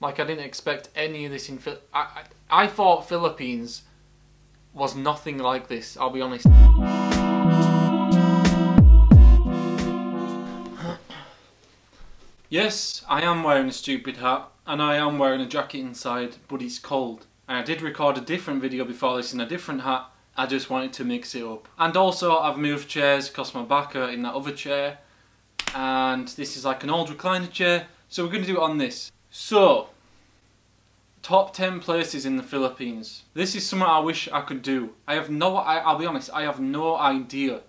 Like I didn't expect any of this in Phil. I, I I thought Philippines was nothing like this. I'll be honest. yes, I am wearing a stupid hat, and I am wearing a jacket inside, but it's cold. And I did record a different video before this in a different hat. I just wanted to mix it up. And also, I've moved chairs because my back hurt in that other chair. And this is like an old recliner chair, so we're going to do it on this. So, top 10 places in the Philippines. This is something I wish I could do. I have no, I, I'll be honest, I have no idea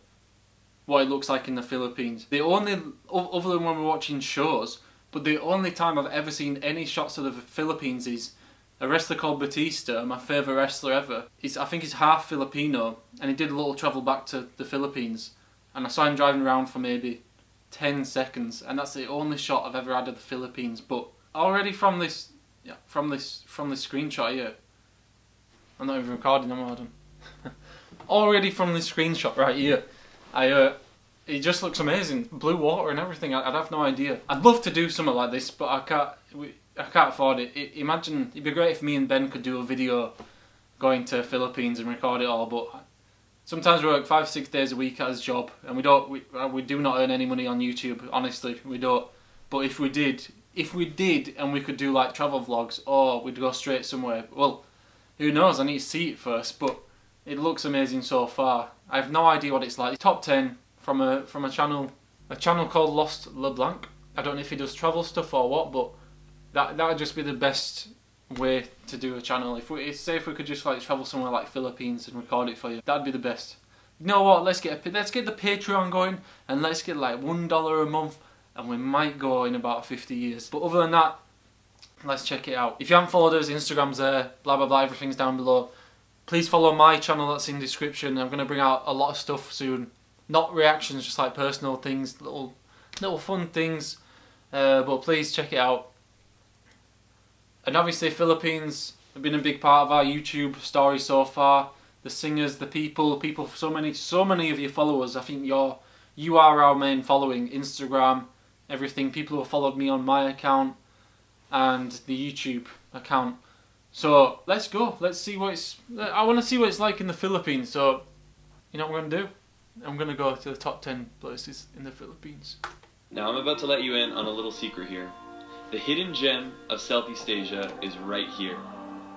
what it looks like in the Philippines. The only, other than when we're watching shows, but the only time I've ever seen any shots of the Philippines is a wrestler called Batista, my favourite wrestler ever. He's, I think he's half Filipino, and he did a little travel back to the Philippines. And I saw him driving around for maybe 10 seconds, and that's the only shot I've ever had of the Philippines. But already from this, yeah, from this, from this screenshot here, I'm not even recording, I'm Adam. already from this screenshot right here, I, uh, it just looks amazing. Blue water and everything. I'd have no idea. I'd love to do something like this, but I can't. We, I can't afford it. I, imagine it'd be great if me and Ben could do a video going to Philippines and record it all, but sometimes we work five six days a week at his job, and we don't. We uh, we do not earn any money on YouTube. Honestly, we don't. But if we did, if we did, and we could do like travel vlogs, or we'd go straight somewhere. Well, who knows? I need to see it first, but it looks amazing so far. I have no idea what it's like. Top ten from a from a channel a channel called Lost LeBlanc. I don't know if he does travel stuff or what, but that that would just be the best way to do a channel. If we say if we could just like travel somewhere like Philippines and record it for you, that'd be the best. You know what? Let's get a, let's get the Patreon going and let's get like one dollar a month, and we might go in about 50 years. But other than that, let's check it out. If you haven't followed us, Instagram's there. Blah blah blah. Everything's down below. Please follow my channel. That's in the description. I'm gonna bring out a lot of stuff soon. Not reactions, just like personal things, little little fun things. Uh, but please check it out and obviously Philippines have been a big part of our YouTube story so far. The singers, the people, people, so many, so many of your followers. I think you're, you are our main following. Instagram, everything. People who have followed me on my account and the YouTube account. So let's go. Let's see what it's. I want to see what it's like in the Philippines. So, you know what we're gonna do? I'm gonna go to the top ten places in the Philippines. Now I'm about to let you in on a little secret here. The hidden gem of Southeast Asia is right here,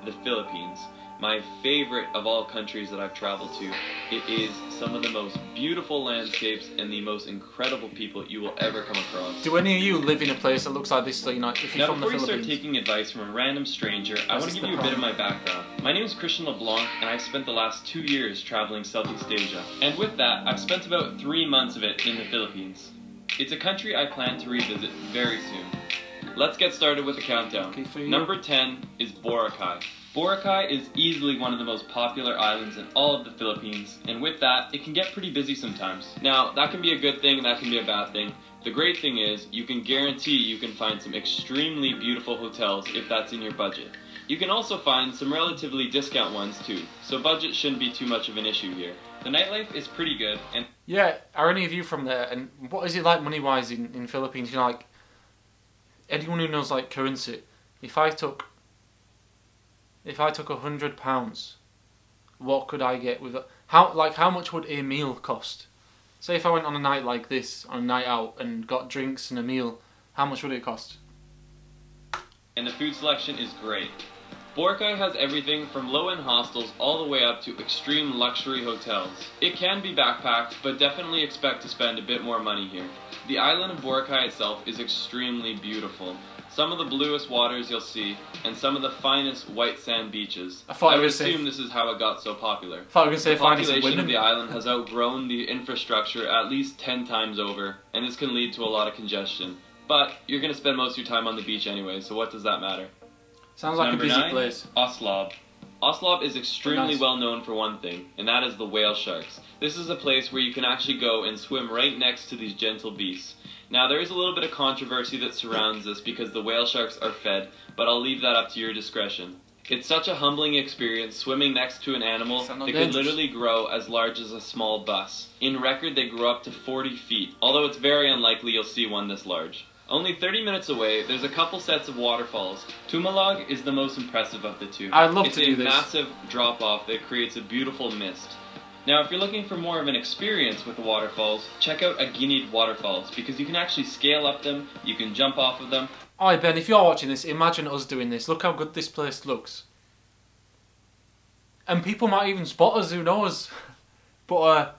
the Philippines. My favorite of all countries that I've traveled to. It is some of the most beautiful landscapes and the most incredible people you will ever come across. Do any of you live in a place that looks like this? So you know, if you're now, from before the you Philippines. start taking advice from a random stranger, I want to give you a bit of my background. My name is Christian LeBlanc, and I've spent the last two years traveling Southeast Asia. And with that, I've spent about three months of it in the Philippines. It's a country I plan to revisit very soon. Let's get started with the countdown. Okay. Number 10 is Boracay. Boracay is easily one of the most popular islands in all of the Philippines, and with that, it can get pretty busy sometimes. Now, that can be a good thing, and that can be a bad thing. The great thing is, you can guarantee you can find some extremely beautiful hotels if that's in your budget. You can also find some relatively discount ones too, so budget shouldn't be too much of an issue here. The nightlife is pretty good, and Yeah, are any of you from there? And what is it like money wise in, in Philippines? You know, like anyone who knows like currency. If I took, if I took a hundred pounds, what could I get with it? How like how much would a meal cost? Say if I went on a night like this, on a night out, and got drinks and a meal, how much would it cost? and the food selection is great. Boracay has everything from low-end hostels all the way up to extreme luxury hotels. It can be backpacked, but definitely expect to spend a bit more money here. The island of Boracay itself is extremely beautiful. Some of the bluest waters you'll see, and some of the finest white sand beaches. I thought I would gonna say- assume this is how it got so popular. I thought gonna say The population of the island has outgrown the infrastructure at least 10 times over, and this can lead to a lot of congestion. But you're going to spend most of your time on the beach anyway, so what does that matter? Sounds like Number a busy nine, place. Oslob. Oslob is extremely Nice. well known for one thing, and that is the whale sharks. This is a place where you can actually go and swim right next to these gentle beasts. Now, there is a little bit of controversy that surrounds this because the whale sharks are fed, but I'll leave that up to your discretion. It's such a humbling experience swimming next to an animal that could literally grow as large as a small bus. In record, they grow up to 40 feet, although it's very unlikely you'll see one this large. Only 30 minutes away, there's a couple sets of waterfalls. Tumalog is the most impressive of the two. I'd love it's to do this. It's a massive drop off that creates a beautiful mist. Now, if you're looking for more of an experience with the waterfalls, check out Aguinid Waterfalls because you can actually scale up them, you can jump off of them. Alright Ben, if you're watching this, imagine us doing this. Look how good this place looks. And people might even spot us, who knows? But uh,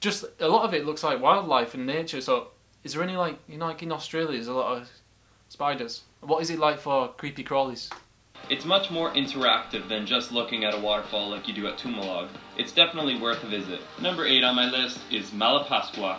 just a lot of it looks like wildlife and nature. So, is there any like you know, like in Australia, there's a lot of spiders. What is it like for creepy crawlies? It's much more interactive than just looking at a waterfall like you do at Tumalog. It's definitely worth a visit. Number 8 on my list is Malapascua.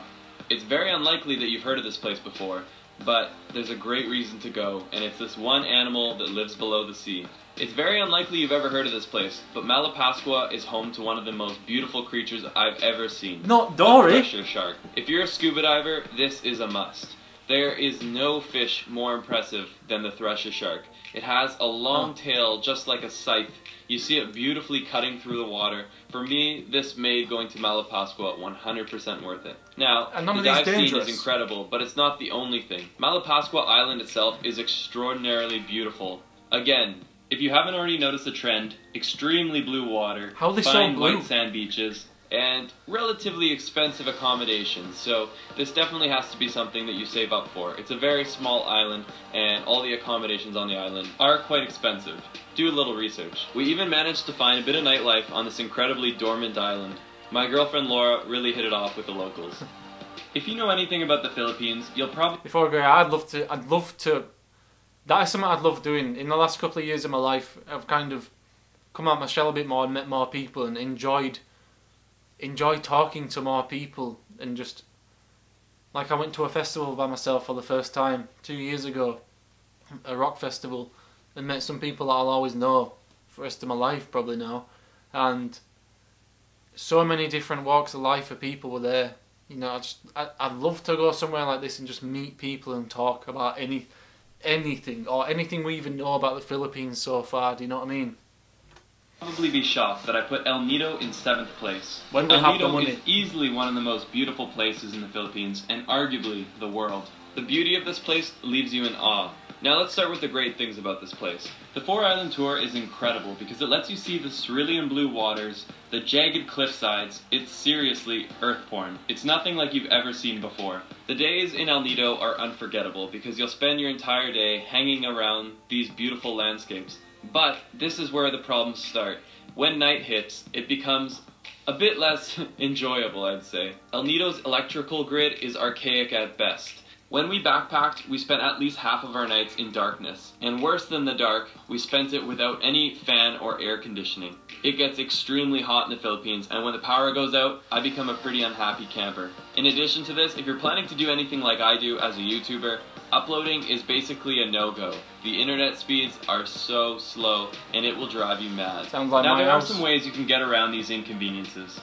It's very unlikely that you've heard of this place before, but there's a great reason to go, and it's this one animal that lives below the sea. It's very unlikely you've ever heard of this place, but Malapascua is home to one of the most beautiful creatures I've ever seen. Not Dory! The thresher shark. If you're a scuba diver, this is a must. There is no fish more impressive than the thresher shark. It has a long tail just like a scythe. You see it beautifully cutting through the water. For me, this made going to Malapascua 100% worth it. Now, And none the dive scene is incredible, but it's not the only thing. Malapascua Island itself is extraordinarily beautiful. Again, if you haven't already noticed the trend, extremely blue water, How they so fine blue? white sand beaches, and relatively expensive accommodations. So this definitely has to be something that you save up for. It's a very small island, and all the accommodations on the island are quite expensive. Do a little research. We even managed to find a bit of nightlife on this incredibly dormant island. My girlfriend Laura really hit it off with the locals. If you know anything about the Philippines, you'll probably Before I go, I'd love to. I'd love to. That is something I'd love doing. In the last couple of years of my life, I've kind of come out my shell a bit more and met more people and enjoyed enjoyed talking to more people and just like I went to a festival by myself for the first time two years ago, a rock festival, and met some people that I'll always know for the rest of my life probably now, and so many different walks of life of people were there. You know, I just I, I'd love to go somewhere like this and just meet people and talk about any anything or anything we even know about the Philippines so far. Do you know what I mean? probably be shocked that I put El Nido in seventh place. When we El have Nido the money. is easily one of the most beautiful places in the Philippines and arguably the world. The beauty of this place leaves you in awe. Now let's start with the great things about this place. The Four Island Tour is incredible because it lets you see the cerulean blue waters, the jagged cliff sides. It's seriously earth porn. It's nothing like you've ever seen before. The days in El Nido are unforgettable because you'll spend your entire day hanging around these beautiful landscapes. But this is where the problems start. When night hits, it becomes a bit less enjoyable, I'd say. El Nido's electrical grid is archaic at best. When we backpacked, we spent at least half of our nights in darkness. And worse than the dark, we spent it without any fan or air conditioning. It gets extremely hot in the Philippines, and when the power goes out, I become a pretty unhappy camper. In addition to this, if you're planning to do anything like I do as a YouTuber, uploading is basically a no-go. The internet speeds are so slow, and it will drive you mad. Sounds like now there house. are some ways you can get around these inconveniences.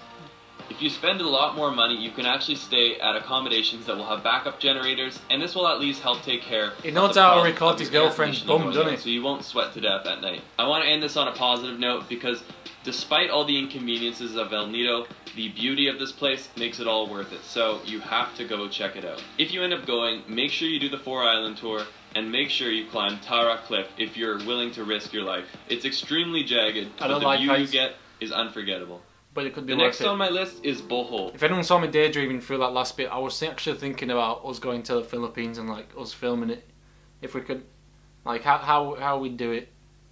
If you spend a lot more money, you can actually stay at accommodations that will have backup generators, and this will at least help take care. Of knows the how record of his girlfriend's bum, doesn't he? So you won't sweat to death at night. I want to end this on a positive note because despite all the inconveniences of El Nido, the beauty of this place makes it all worth it. So you have to go check it out. If you end up going, make sure you do the Four Island tour and make sure you climb Taraw Cliff if you're willing to risk your life. It's extremely jagged, but the like view you get is unforgettable. But it could be The next it. on my list is Bohol. If anyone saw me daydreaming through that last bit, I was actually thinking about us going to the Philippines and like us filming it, if we could, like how how how we'd do it.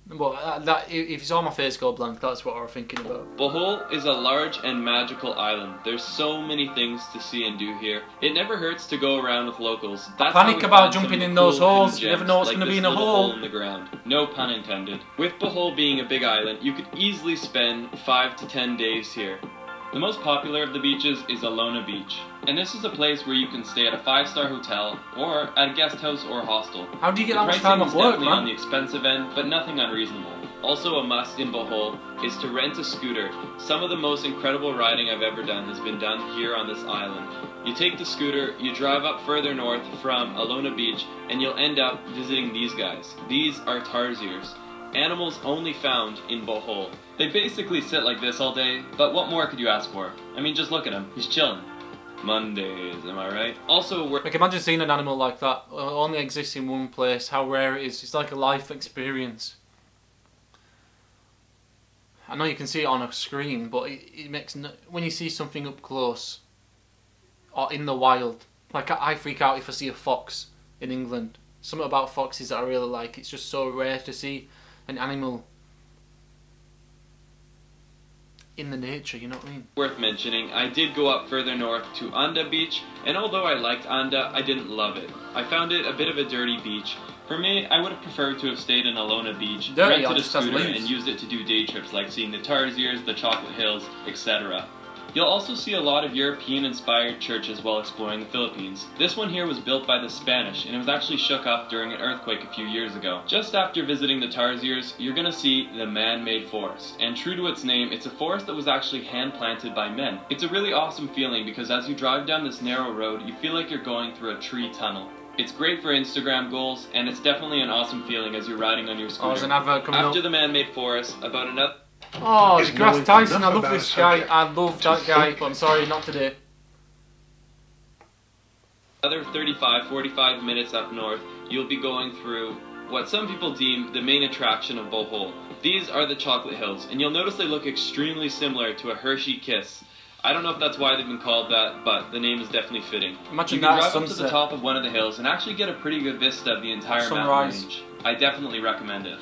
But uh, that if if you saw my face go blank, that's what I was thinking about. Bohol is a large and magical island. There's so many things to see and do here. It never hurts to go around with locals. That's panic about jumping in those cool hidden holes. You never know what's like gonna be in a little hole. in the ground. No pun intended. With Bohol being a big island, you could easily spend five to ten days here. The most popular of the beaches is Alona Beach, and this is a place where you can stay at a five-star hotel or at a guest house or hostel. How do you get The much pricing time off work, definitely on the expensive end, but nothing unreasonable. Also a must in Bohol is to rent a scooter. Some of the most incredible riding I've ever done has been done here on this island. You take the scooter, you drive up further north from Alona Beach, and you'll end up visiting these guys. These are tarsiers. Animals only found in Bohol. They basically sit like this all day, but what more could you ask for? I mean, just look at him. He's chilling. Mondays, am I right? Also, we're Like imagine seeing an animal like that uh, only exists in one place. How rare it is. It's like a life experience. I know you can see it on a screen, but it, it makes no, when you see something up close or in the wild. Like I, I freak out if I see a fox in England. Something about foxes that I really like. It's just so rare to see an animal in the nature. You know what I mean? worth mentioning, I did go up further north to Anda Beach, and although I liked Anda, I didn't love it. I found it a bit of a dirty beach. For me, I would have preferred to have stayed in Alona Beach, Dirty, rented a scooter, and used it to do day trips like seeing the Tarsiers, the Chocolate Hills, etc. You'll also see a lot of European-inspired churches while exploring the Philippines. This one here was built by the Spanish, and it was actually shook up during an earthquake a few years ago. Just after visiting the Tarsiers, you're gonna see the man-made forest. And true to its name, it's a forest that was actually hand-planted by men. It's a really awesome feeling because as you drive down this narrow road, you feel like you're going through a tree tunnel. It's great for Instagram goals, and it's definitely an awesome feeling as you're riding on your scooter. an advert coming After the man-made forest, about another Oh, Is DeGrasse knowing Tyson. I love this a guy. I love to that guy, but I'm sorry, not today. Another 35, 45 minutes up north, you'll be going through what some people deem the main attraction of Bohol. These are the Chocolate Hills, and you'll notice they look extremely similar to a Hershey Kiss. I don't know if that's why they've been called that, but the name is definitely fitting. Imagine you can that drive up to the top of one of the hills and actually get a pretty good vista of the entire Sunrise. mountain range. I definitely recommend it.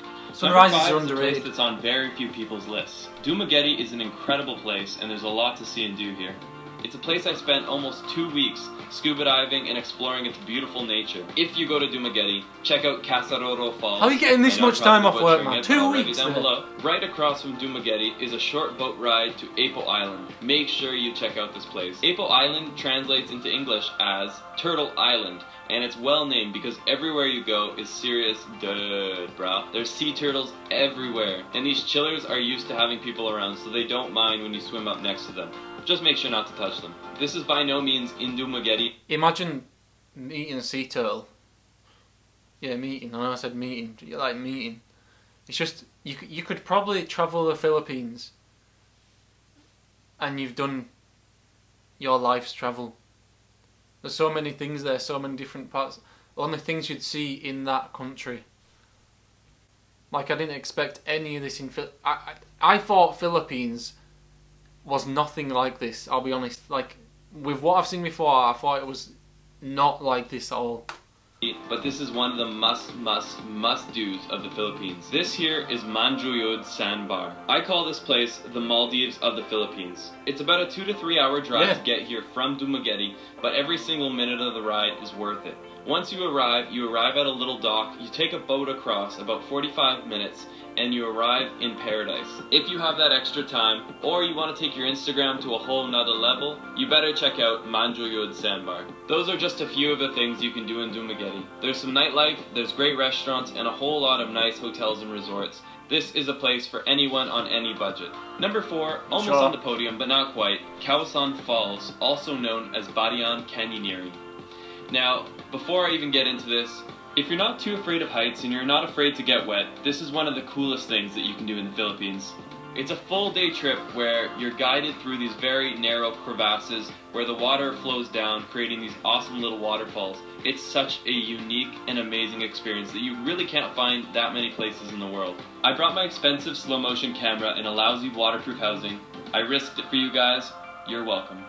Number five are is a place underrated. that's on very few people's lists. Dumaguete is an incredible place, and there's a lot to see and do here. It's a place I spent almost two weeks scuba diving and exploring its beautiful nature. If you go to Dumaguete, check out Casaroro Falls. How are you getting this I know I'm much time off work, man? Two but I'll write it weeks down there. below. Right across from Dumaguete is a short boat ride to Apo Island. Make sure you check out this place. Apo Island translates into English as Turtle Island, and it's well named because everywhere you go is serious dude, bro. There's sea turtles everywhere, and these chillers are used to having people around, so they don't mind when you swim up next to them. Just make sure not to touch them. This is by no means in Dumaguete. Imagine meeting a sea turtle. Yeah, meeting. I know I said meeting. You like meeting. It's just you. You could probably travel the Philippines, and you've done your life's travel. There's so many things there, so many different parts. Only things you'd see in that country. Like I didn't expect any of this in Phil. I, I I thought Philippines was nothing like this. I'll be honest. Like with what I've seen before, I thought it was not like this at all. But this is one of the must, must, must do's of the Philippines. This here is Manjuyod Sandbar. I call this place the Maldives of the Philippines. It's about a two to three hour drive Yeah. to get here from Dumaguete, but every single minute of the ride is worth it. Once you arrive, you arrive at a little dock, you take a boat across about 45 minutes, and you arrive in paradise. If you have that extra time, or you want to take your Instagram to a whole nother level, you better check out Manjuyod Sandbar. Those are just a few of the things you can do in Dumaguete. There's some nightlife, there's great restaurants, and a whole lot of nice hotels and resorts. This is a place for anyone on any budget. Number four, almost Sure. on the podium, but not quite, Kawasan Falls, also known as Badian Canyoneering. Now, before I even get into this, if you're not too afraid of heights and you're not afraid to get wet, this is one of the coolest things that you can do in the Philippines. It's a full day trip where you're guided through these very narrow crevasses where the water flows down, creating these awesome little waterfalls. It's such a unique and amazing experience that you really can't find that many places in the world. I brought my expensive slow motion camera in a lousy waterproof housing. I risked it for you guys. You're welcome.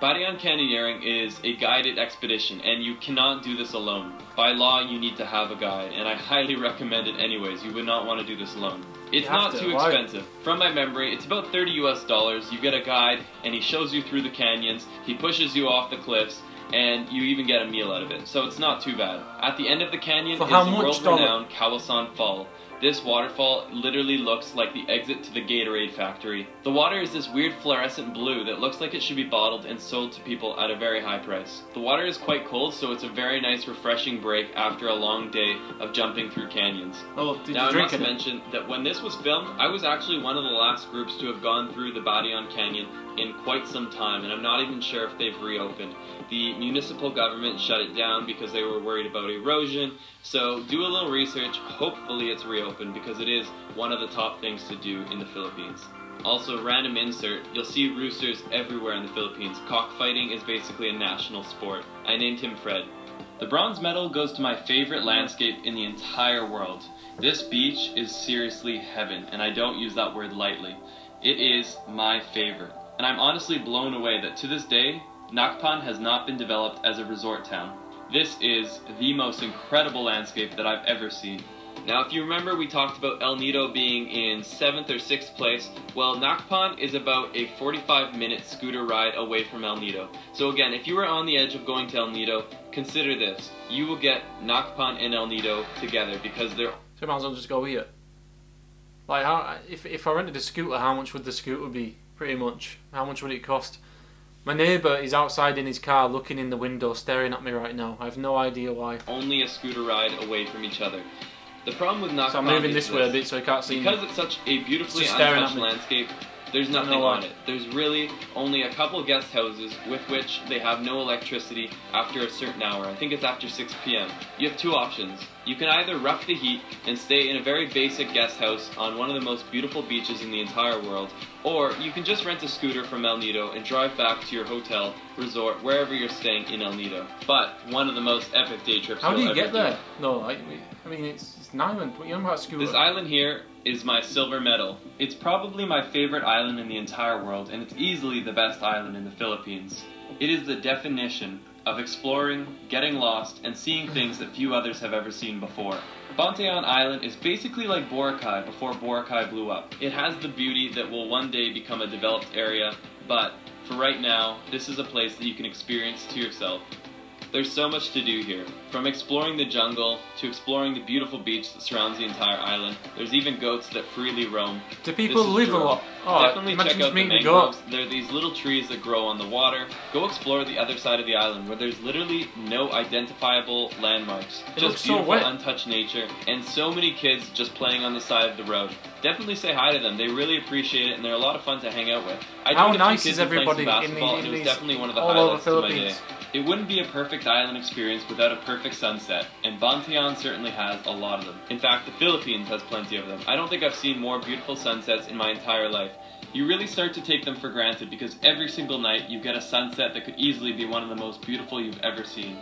Badian Canyoneering is a guided expedition, and you cannot do this alone. By law, you need to have a guide, and I highly recommend it anyways. You would not want to do this alone. It's not to, too why? expensive. From my memory, it's about 30 US dollars. You get a guide, and he shows you through the canyons, he pushes you off the cliffs, and you even get a meal out of it. So it's not too bad. At the end of the canyon For is the world-renowned Kawasan Fall. This waterfall literally looks like the exit to the Gatorade factory. The water is this weird fluorescent blue that looks like it should be bottled and sold to people at a very high price. The water is quite cold, so it's a very nice refreshing break after a long day of jumping through canyons. Oh, did now you I drink must it? mention that when this was filmed, I was actually one of the last groups to have gone through the Badian Canyon in quite some time, and I'm not even sure if they've reopened. The municipal government shut it down because they were worried about erosion, so do a little research. Hopefully it's reopened because it is one of the top things to do in the Philippines. Also, random insert, you'll see roosters everywhere in the Philippines. Cockfighting is basically a national sport. I named him Fred. The bronze medal goes to my favorite landscape in the entire world. This beach is seriously heaven, and I don't use that word lightly. It is my favorite. And I'm honestly blown away that to this day, Nacpan has not been developed as a resort town. This is the most incredible landscape that I've ever seen. Now, if you remember, we talked about El Nido being in 7th or 6th place. Well, Nacpan is about a 45 minute scooter ride away from El Nido. So again, if you were on the edge of going to El Nido, consider this. You will get Nacpan and El Nido together because they're... So I might as well just go here. Like, how, if, if I rented a scooter, how much would the scooter be? Pretty much. How much would it cost? My neighbour is outside in his car looking in the window, staring at me right now. I have no idea why. only a scooter ride away from each other. The problem with Nacpan So I'm moving is this way a bit so I can't see Because me. it's such a beautifully It's just staring untouched landscape, there's nothing on it. There's really only a couple guest houses with which they have no electricity after a certain hour. I think it's after 6 p.m. You have two options. You can either rough the heat and stay in a very basic guest house on one of the most beautiful beaches in the entire world, or you can just rent a scooter from El Nido and drive back to your hotel, resort, wherever you're staying in El Nido. But one of the most epic day trips How do ever get there? No, I, I mean, it's, it's an island. What you on about a scooter? This island here is my silver medal. It's probably my favorite island in the entire world, and it's easily the best island in the Philippines. It is the definition of exploring, getting lost, and seeing things that few others have ever seen before. Bantayan Island is basically like Boracay before Boracay blew up. It has the beauty that will one day become a developed area, but for right now, this is a place that you can experience to yourself. There's so much to do here. From exploring the jungle to exploring the beautiful beach that surrounds the entire island. There's even goats that freely roam. do people live a lot? Oh, Definitely check out the meeting a goat. mangroves. There are these little trees that grow on the water. Go explore the other side of the island where there's literally no identifiable landmarks. It just so beautiful, wet. untouched nature, and so many kids just playing on the side of the road. Definitely say hi to them. They really appreciate it, and they're a lot of fun to hang out with. I How joined a few nice is in playing some everybody in the- basketball, in and it was these definitely one of the all over highlights of my day. Philippines? It wouldn't be a perfect island experience without a perfect sunset, and Bantayan certainly has a lot of them. In fact, the Philippines has plenty of them. I don't think I've seen more beautiful sunsets in my entire life. You really start to take them for granted because every single night you get a sunset that could easily be one of the most beautiful you've ever seen.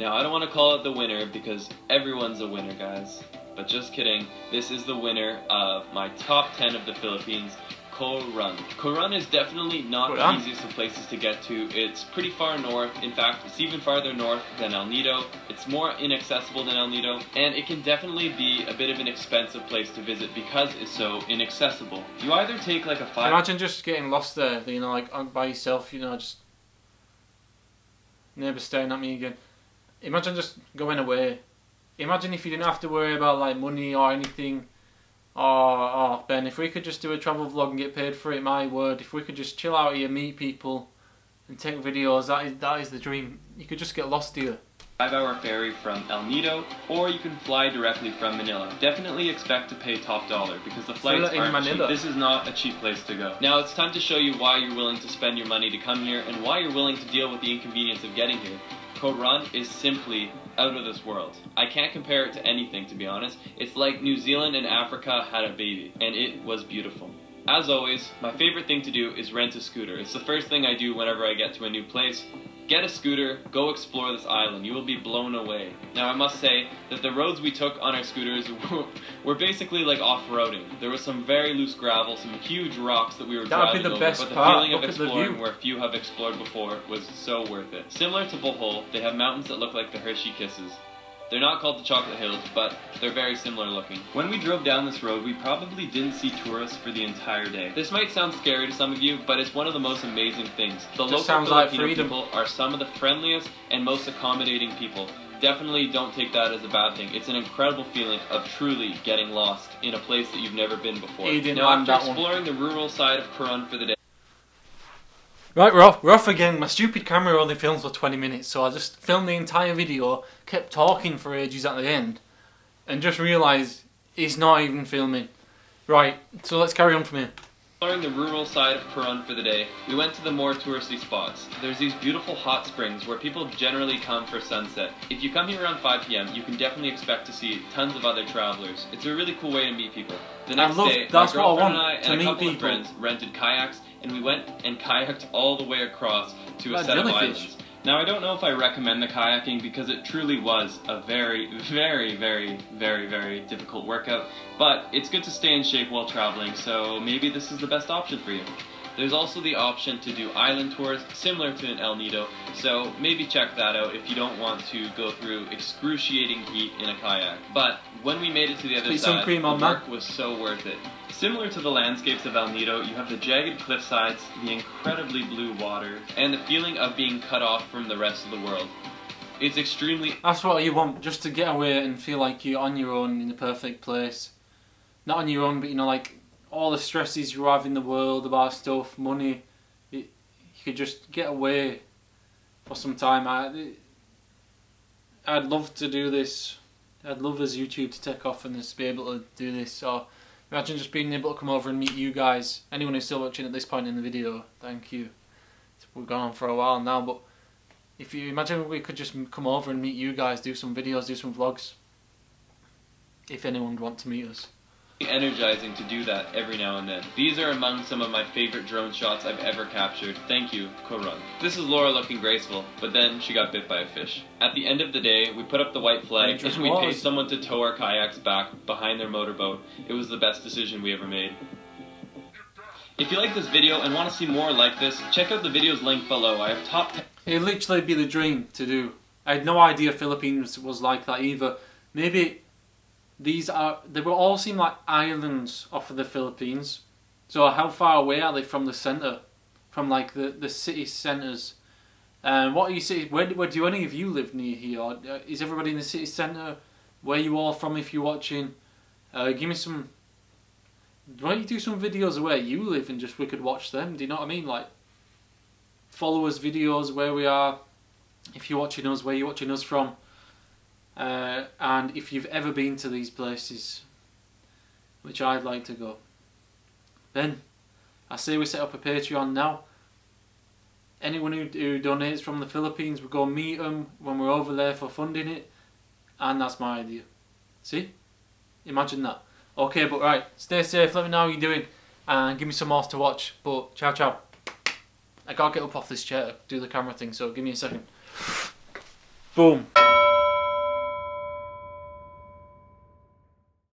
Now, I don't want to call it the winner because everyone's a winner, guys. But just kidding, this is the winner of my top 10 of the Philippines, Coron. Coron is definitely not Coron. the easiest of places to get to. It's pretty far north. In fact, it's even farther north than El Nido. It's more inaccessible than El Nido, and it can definitely be a bit of an expensive place to visit because it's so inaccessible. You either take like a five Imagine just getting lost there, you know, like by yourself, you know, just neighbour staring at me again. Imagine just going away. Imagine if you didn't have to worry about like money or anything. Oh, oh, Ben, if we could just do a travel vlog and get paid for it, my word, if we could just chill out here, meet people, and take videos, that is that is the dream. You could just get lost here. five hour ferry from El Nido, or you can fly directly from Manila. Definitely expect to pay top dollar because the flights aren't Manila. cheap. This is not a cheap place to go. Now it's time to show you why you're willing to spend your money to come here and why you're willing to deal with the inconvenience of getting here. Coron is simply out of this world. I can't compare it to anything to be honest. It's like New Zealand and Africa had a baby, and it was beautiful. As always, my favorite thing to do is rent a scooter. It's the first thing I do whenever I get to a new place. Get a scooter, go explore this island. You will be blown away. Now, I must say that the roads we took on our scooters were basically like off-roading. There was some very loose gravel, some huge rocks that we were That would be driving the over, best but the part. feeling Look of at the exploring view. where few have explored before was so worth it. Similar to Bohol, they have mountains that look like the Hershey Kisses. They're not called the Chocolate Hills, but they're very similar looking. When we drove down this road, we probably didn't see tourists for the entire day. This might sound scary to some of you, but it's one of the most amazing things. The local sounds like Filipino freedom. people are some of the friendliest and most accommodating people. Definitely don't take that as a bad thing. It's an incredible feeling of truly getting lost in a place that you've never been before. Now, after that one. exploring the rural side of Coron for the day, Right, we're off, we're off again. My stupid camera only films for 20 minutes, so I just filmed the entire video, kept talking for ages at the end, and just realised it's not even filming. Right, so let's carry on from here. Exploring the rural side of Coron for the day, we went to the more touristy spots. There's these beautiful hot springs where people generally come for sunset. If you come here around 5 p.m., you can definitely expect to see tons of other travelers. It's a really cool way to meet people. The next love- day, that's my what I girlfriend want, and I to and a meet couple of friends rented kayaks, and we went and kayaked all the way across to a set of islands. Now, I don't know if I recommend the kayaking because it truly was a very, very, very, very, very difficult workout, but it's good to stay in shape while traveling, so maybe this is the best option for you. There's also the option to do island tours similar to an El Nido, so maybe check that out if you don't want to go through excruciating heat in a kayak. But when we made it to the other side, cream the work was so worth it. Similar to the landscapes of El Nido, you have the jagged cliff sides, the incredibly blue water, and the feeling of being cut off from the rest of the world. It's extremely That's what you want, just to get away and feel like you're on your own in the perfect place. Not on your own, but you know, like all the stresses you have in the world about stuff, money. You, you could just get away for some time. I, I'd love to do this. I'd love as YouTube to take off and just be able to do this. So imagine just being able to come over and meet you guys. Anyone who's still watching at this point in the video, thank you. We've gone on for a while now, but if you imagine we could just come over and meet you guys, do some videos, do some vlogs. If anyone would want to meet us. Energizing to do that every now and then. These are among some of my favorite drone shots I've ever captured. Thank you, Coron. This is Laura looking graceful, but then she got bit by a fish. At the end of the day, we put up the white flag and we paid someone to tow our kayaks back behind their motorboat. It was the best decision we ever made. If you like this video and want to see more like this, check out the videos linked below. I have top 10 It'd literally be the dream to do. I had no idea Philippines was like that either. Maybe these are they will all seem like islands off of the Philippines. So how far away are they from the centre? From like the, the city centres? Um, what are you say? Where, where do any of you live near here? Or, uh, is everybody in the city centre? Where you all from if you're watching? Uh, give me some. Why don't you do some videos of where you live and just we could watch them? Do you know what I mean? Like follow us videos where we are if you're watching us where you're watching us from uh, and if you've ever been to these places which I'd like to go then I say we set up a Patreon now. Anyone who, who donates from the Philippines we go meet them when we're over there for funding it. And that's my idea. See? Imagine that. Okay but right stay safe. Let me know how you're doing. And give me some more to watch. But ciao ciao. I gotta get up off this chair, do the camera thing, so give me a second. Boom.